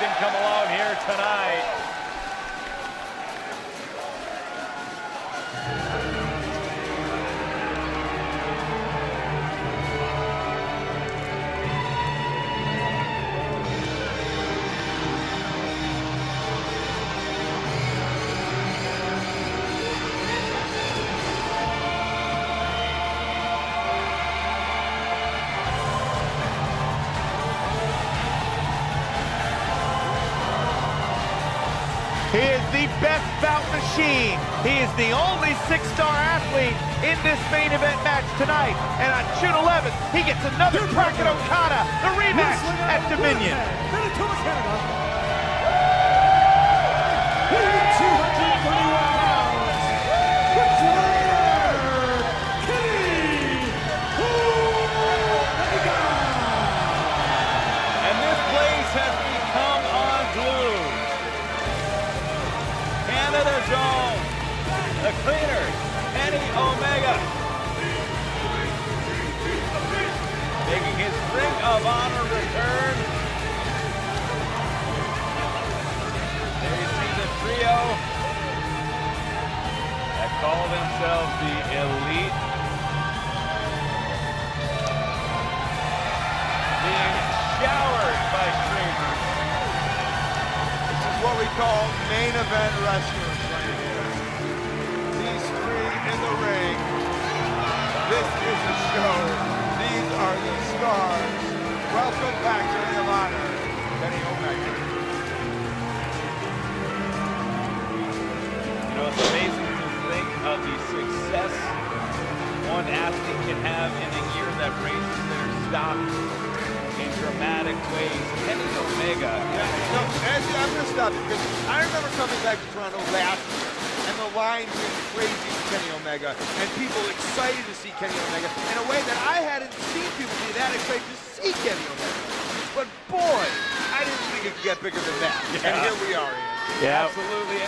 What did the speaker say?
Didn't come along here tonight. He is the best bout machine. He is the only six-star athlete in this main event match tonight. And on June 11th, he gets another crack at Okada, the rematch at Dominion. Cleaner, Kenny Omega. Making his ring of honor return. There you see the trio that call themselves the Elite. Being showered by streamers. This is what we call main event wrestlers right here. It's amazing to think of the success one athlete can have in a year that raises their stock in dramatic ways. Kenny Omega, No, actually, I'm going to stop you because I remember coming back to Toronto last year and the line being crazy for Kenny Omega and people excited to see Kenny Omega in a way that I hadn't seen people be that excited to see Kenny Omega. But boy, I didn't think it could get bigger than that. And here we are, Ian. Yeah. absolutely.